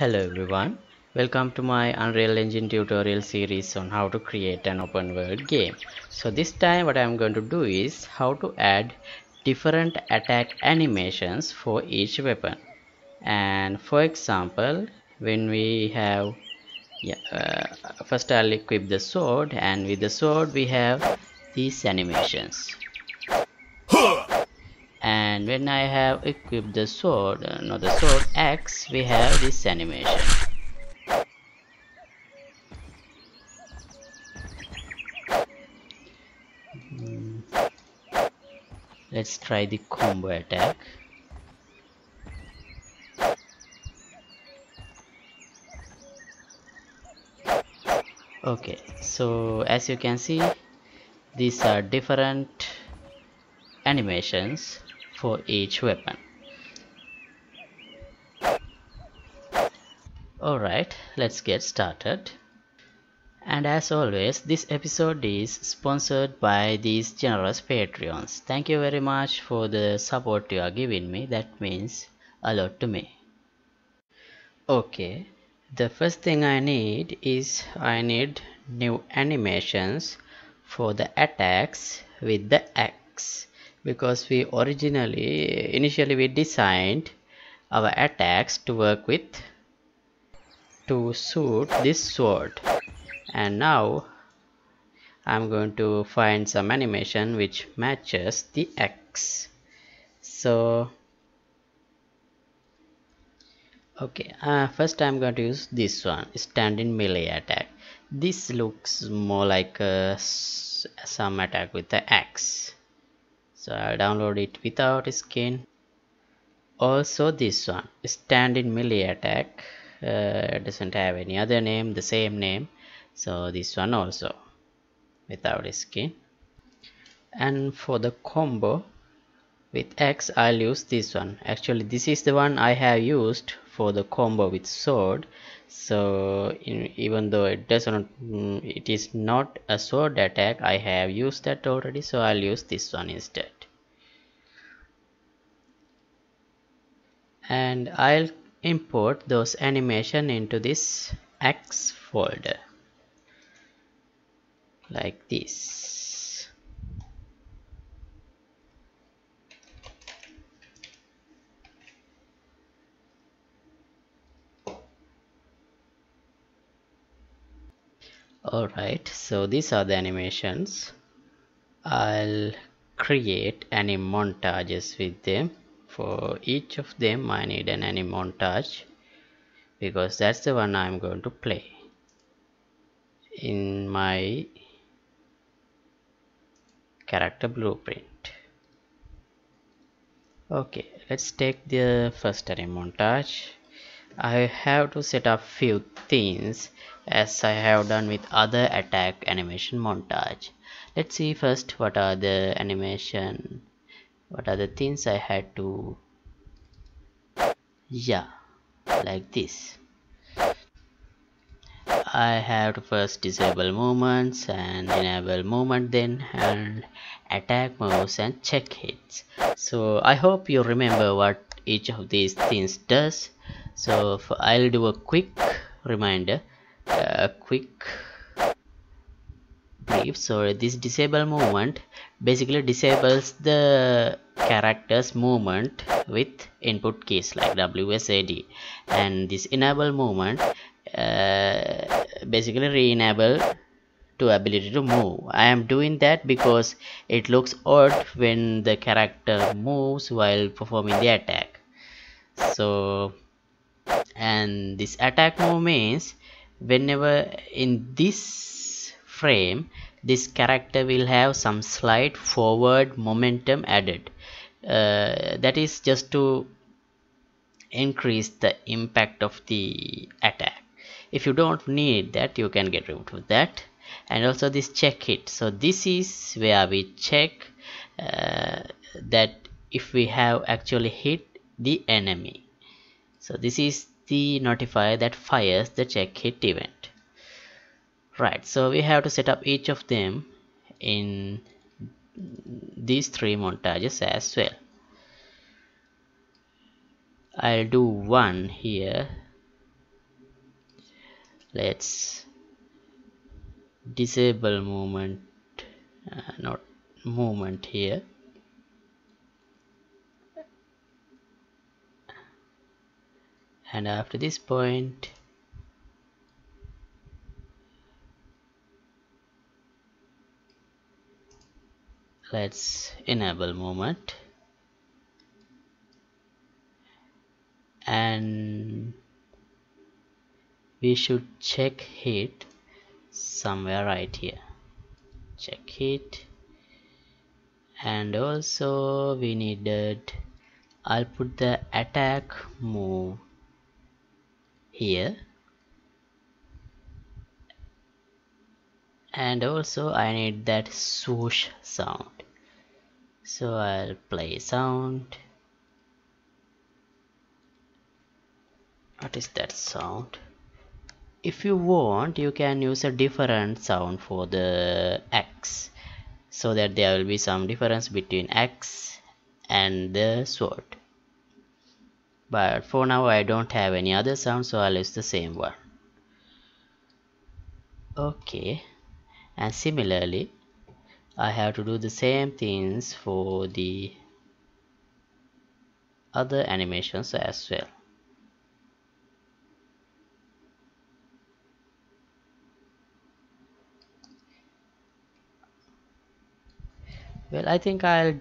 Hello everyone, welcome to my Unreal Engine tutorial series on how to create an open world game. So this time what I am going to do is how to add different attack animations for each weapon. And for example, when we have yeah, uh, first I'll equip the sword and with the sword we have these animations and when I have equipped the sword, uh, no the sword X, we have this animation. Hmm. Let's try the combo attack. Okay, so as you can see, these are different animations for each weapon. Alright, let's get started. And as always, this episode is sponsored by these generous Patreons. Thank you very much for the support you are giving me. That means a lot to me. Okay, the first thing I need is I need new animations for the attacks with the axe because we originally initially we designed our attacks to work with to suit this sword. And now I'm going to find some animation which matches the axe so okay uh, first I'm going to use this one stand in melee attack. This looks more like uh, some attack with the axe so I'll download it without skin. Also this one stand in melee attack. Uh, doesn't have any other name the same name. So this one also without skin. And for the combo with axe I'll use this one. Actually this is the one I have used for the combo with sword so in, even though it doesn't mm, it is not a sword attack I have used that already so I'll use this one instead. And I'll import those animation into this axe folder. Like this alright so these are the animations. I'll create any montages with them. For each of them I need an anim montage because that's the one I'm going to play. In my character blueprint. Okay let's take the first anim montage. I have to set up few things as I have done with other attack animation montage. Let's see first what are the animation what are the things I had to yeah like this. I have to first disable movements and enable movement then and attack moves and check hits. So I hope you remember what each of these things does. So I'll do a quick reminder a quick brief. So this disable movement basically disables the character's movement with input keys like WSAD and this enable movement uh, basically re-enable to ability to move. I am doing that because it looks odd when the character moves while performing the attack. So and this attack move means whenever in this frame this character will have some slight forward momentum added. Uh, that is just to increase the impact of the attack. If you don't need that you can get rid of that. And also this check hit. So this is where we check uh, that if we have actually hit the enemy. So this is the notifier that fires the check hit event. Right so we have to set up each of them in these three montages as well. I'll do one here. Let's disable movement uh, not movement here and after this point let's enable movement and we should check hit somewhere right here. Check hit and also we needed I'll put the attack move here. And also I need that swoosh sound. So I'll play sound. What is that sound? If you want you can use a different sound for the axe so that there will be some difference between axe and the sword but for now I don't have any other sound so I'll use the same one. Okay. And similarly I have to do the same things for the other animations as well. Well I think I'll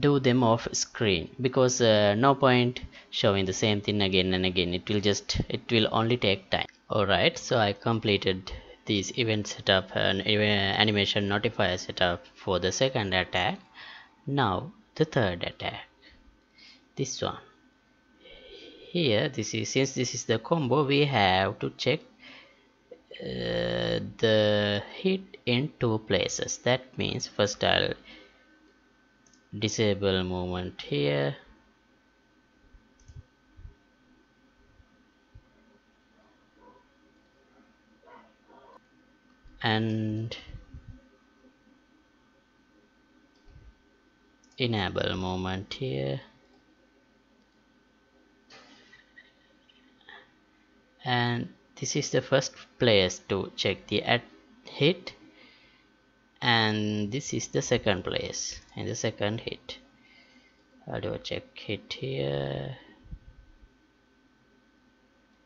do them off screen. Because uh, no point showing the same thing again and again. It will just it will only take time. Alright so I completed this event setup and animation notifier setup for the second attack. Now the third attack. This one. Here this is since this is the combo we have to check uh, the hit in two places. That means first I'll disable movement here. And enable movement here. And this is the first place to check the at hit and this is the second place in the second hit. I'll do a check hit here.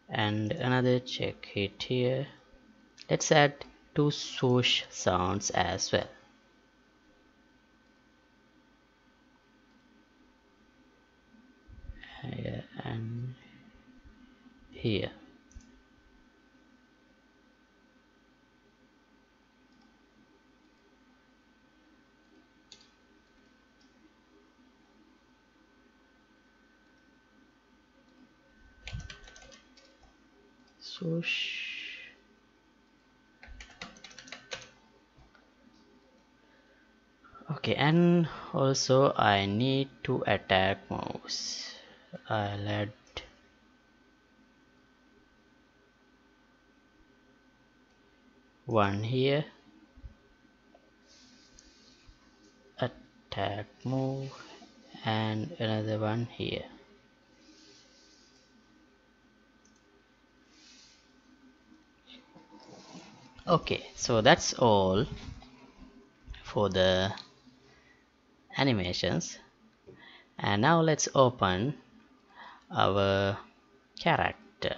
And another check hit here. Let's add two swoosh sounds as well. Here and here swoosh okay and also I need to attack mouse. I'll add one here. Attack move and another one here okay so that's all for the animations. And now let's open our character.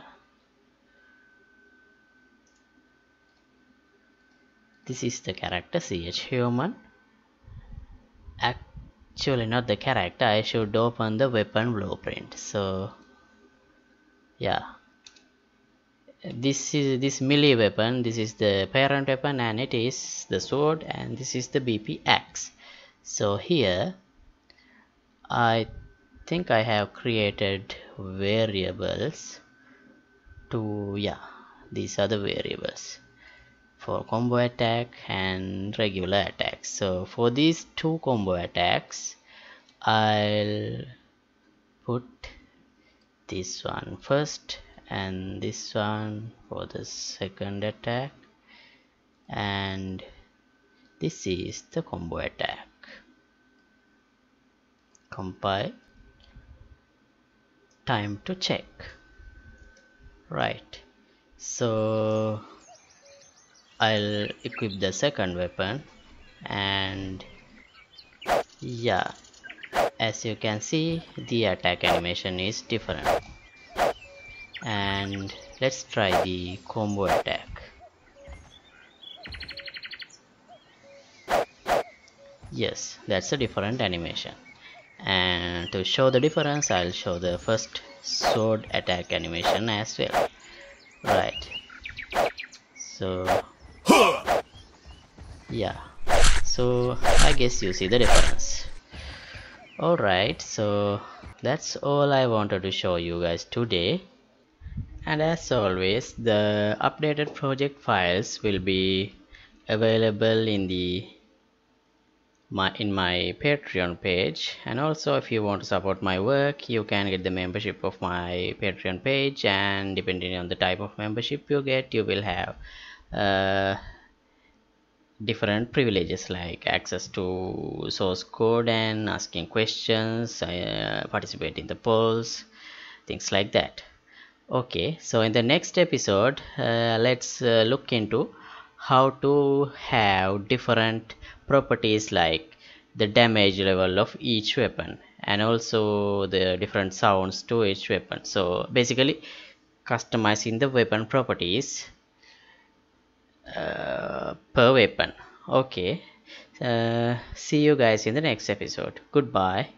This is the character ch human. Actually not the character I should open the weapon blueprint. So yeah this is this melee weapon this is the parent weapon and it is the sword and this is the BP axe. So here I think I have created variables to yeah these are the variables for combo attack and regular attack so for these two combo attacks I'll put this one first and this one for the second attack. And this is the combo attack. Compile. Time to check. Right. So I'll equip the second weapon. And yeah. As you can see the attack animation is different and let's try the combo attack. Yes that's a different animation. And to show the difference I'll show the first sword attack animation as well. Right. So yeah. So I guess you see the difference. Alright so that's all I wanted to show you guys today and as always the updated project files will be available in the my in my patreon page. And also if you want to support my work you can get the membership of my patreon page. And depending on the type of membership you get you will have uh, different privileges like access to source code and asking questions uh, participate in the polls things like that okay so in the next episode uh, let's uh, look into how to have different properties like the damage level of each weapon and also the different sounds to each weapon. So basically customizing the weapon properties uh, per weapon. Okay uh, see you guys in the next episode. Goodbye